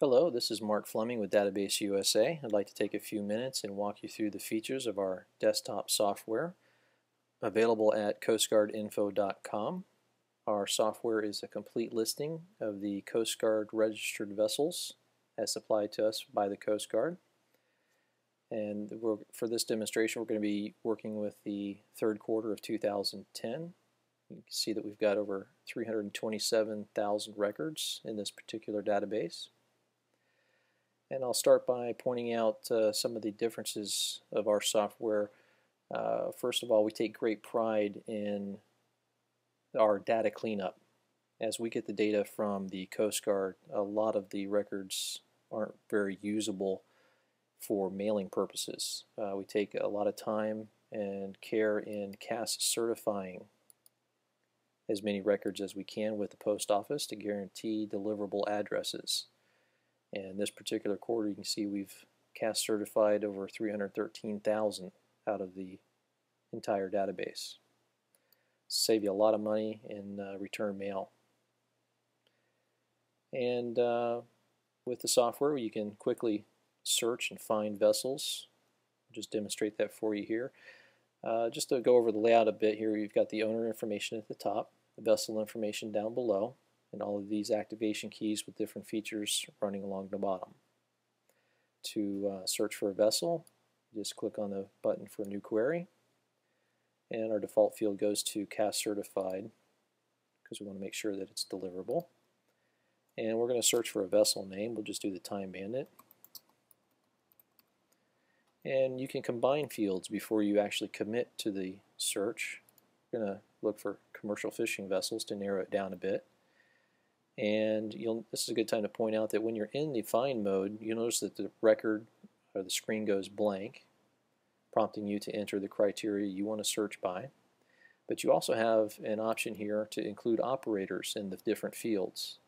Hello, this is Mark Fleming with Database USA. I'd like to take a few minutes and walk you through the features of our desktop software available at coastguardinfo.com. Our software is a complete listing of the Coast Guard registered vessels as supplied to us by the Coast Guard. And for this demonstration, we're going to be working with the third quarter of 2010. You can see that we've got over 327,000 records in this particular database. And I'll start by pointing out uh, some of the differences of our software. Uh, first of all, we take great pride in our data cleanup. As we get the data from the Coast Guard, a lot of the records aren't very usable for mailing purposes. Uh, we take a lot of time and care in CASS certifying as many records as we can with the post office to guarantee deliverable addresses. And this particular quarter, you can see we've CASS certified over 313,000 out of the entire database. Save you a lot of money in uh, return mail. And uh, with the software, you can quickly search and find vessels. I'll just demonstrate that for you here. Uh, just to go over the layout a bit here, you've got the owner information at the top, the vessel information down below, and all of these activation keys with different features running along the bottom. To uh, search for a vessel, just click on the button for new query, and our default field goes to CASS certified because we want to make sure that it's deliverable. And we're going to search for a vessel name. We'll just do the Time Bandit. And you can combine fields before you actually commit to the search. We're going to look for commercial fishing vessels to narrow it down a bit. And you'll, this is a good time to point out that when you're in the find mode, you'll notice that the record or the screen goes blank, prompting you to enter the criteria you want to search by. But you also have an option here to include operators in the different fields.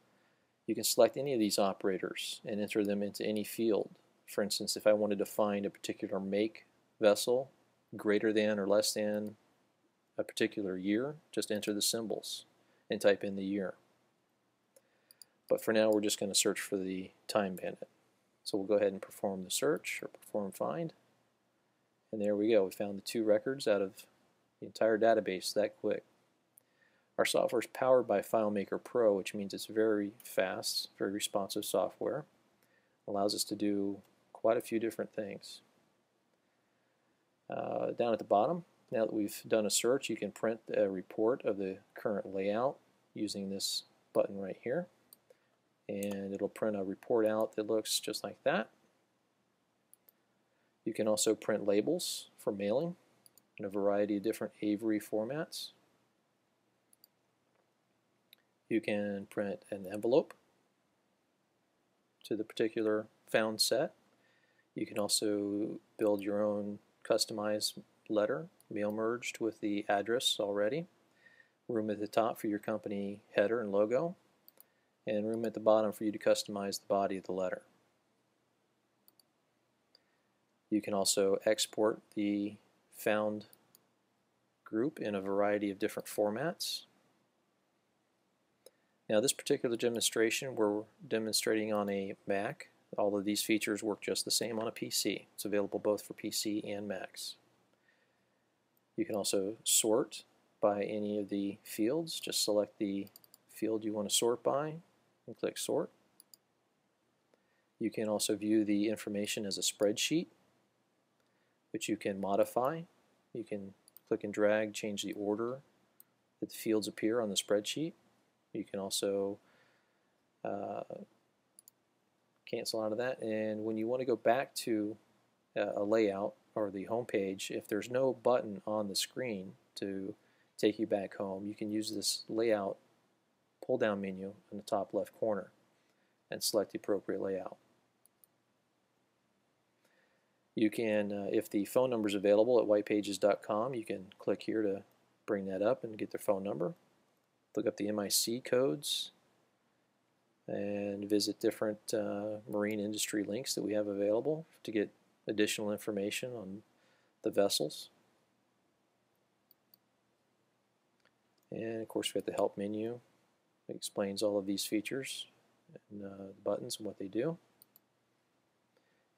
You can select any of these operators and enter them into any field. For instance, if I wanted to find a particular make vessel greater than or less than a particular year, just enter the symbols and type in the year. But for now, we're just going to search for the time bandit. So we'll go ahead and perform the search or perform find. And there we go. We found the two records out of the entire database that quick. Our software is powered by FileMaker Pro, which means it's very fast, very responsive software. Allows us to do quite a few different things. Uh, down at the bottom, now that we've done a search, you can print a report of the current layout using this button right here and it'll print a report out that looks just like that. You can also print labels for mailing in a variety of different Avery formats. You can print an envelope to the particular found set. You can also build your own customized letter, mail merged with the address already. Room at the top for your company header and logo and room at the bottom for you to customize the body of the letter. You can also export the found group in a variety of different formats. Now this particular demonstration we're demonstrating on a Mac. All of these features work just the same on a PC. It's available both for PC and Macs. You can also sort by any of the fields. Just select the field you want to sort by and click Sort. You can also view the information as a spreadsheet, which you can modify. You can click and drag, change the order that the fields appear on the spreadsheet. You can also uh, cancel out of that. And when you want to go back to uh, a layout or the home page, if there's no button on the screen to take you back home, you can use this layout pull down menu in the top left corner and select the appropriate layout. You can, uh, if the phone number is available at whitepages.com, you can click here to bring that up and get their phone number. Look up the MIC codes and visit different uh, marine industry links that we have available to get additional information on the vessels. And of course we have the help menu it explains all of these features and uh, buttons and what they do.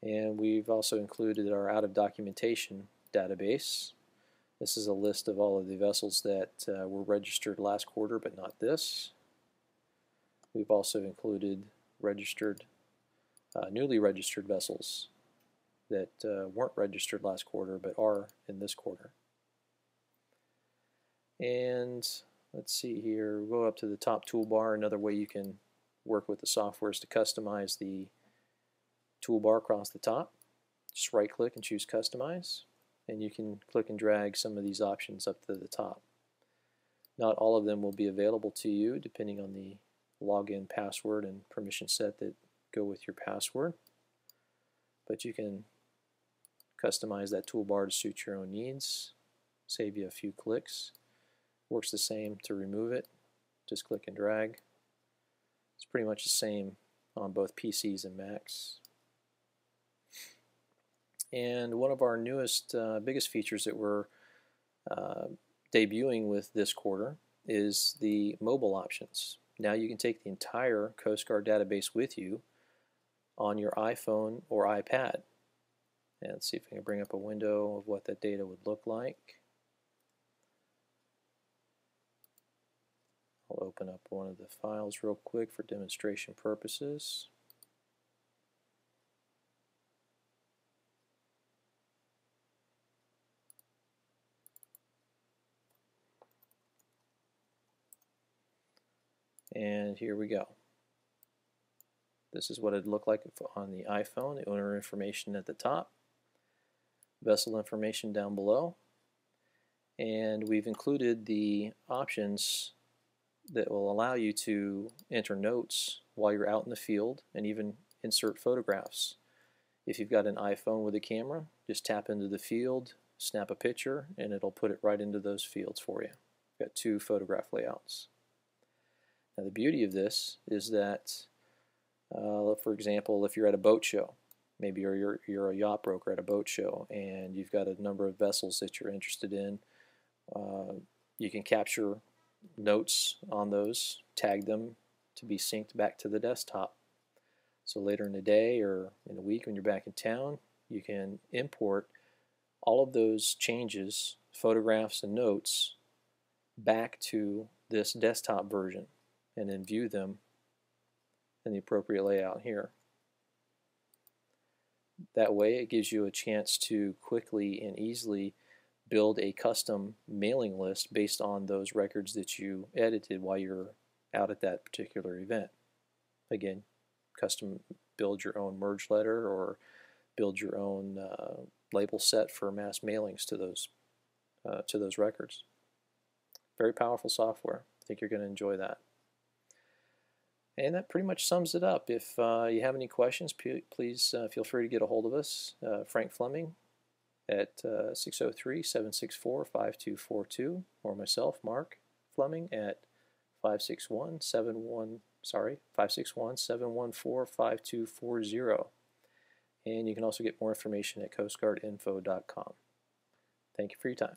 And we've also included our out of documentation database. This is a list of all of the vessels that uh, were registered last quarter but not this. We've also included registered, uh, newly registered vessels that uh, weren't registered last quarter but are in this quarter. And let's see here, we'll go up to the top toolbar. Another way you can work with the software is to customize the toolbar across the top. Just right click and choose customize and you can click and drag some of these options up to the top. Not all of them will be available to you depending on the login password and permission set that go with your password but you can customize that toolbar to suit your own needs save you a few clicks works the same to remove it just click and drag it's pretty much the same on both PCs and Macs and one of our newest, uh, biggest features that we're uh, debuting with this quarter is the mobile options. Now you can take the entire Coast Guard database with you on your iPhone or iPad. And let's see if I can bring up a window of what that data would look like. I'll open up one of the files real quick for demonstration purposes. And here we go. This is what it looked like on the iPhone, the owner information at the top, vessel information down below, and we've included the options that will allow you to enter notes while you're out in the field and even insert photographs. If you've got an iPhone with a camera, just tap into the field, snap a picture, and it'll put it right into those fields for you. Got two photograph layouts. Now the beauty of this is that, uh, for example, if you're at a boat show, maybe you're, you're, you're, a yacht broker at a boat show and you've got a number of vessels that you're interested in, uh, you can capture notes on those, tag them to be synced back to the desktop. So later in the day or in a week when you're back in town, you can import all of those changes, photographs and notes back to this desktop version and then view them in the appropriate layout here. That way it gives you a chance to quickly and easily build a custom mailing list based on those records that you edited while you're out at that particular event. Again, custom build your own merge letter or build your own uh, label set for mass mailings to those uh, to those records. Very powerful software. I think you're going to enjoy that. And that pretty much sums it up. If uh, you have any questions, please uh, feel free to get a hold of us, uh, Frank Fleming, at 603-764-5242, uh, or myself, Mark Fleming, at 561-71, sorry, 561-714-5240. And you can also get more information at coastguardinfo.com. Thank you for your time.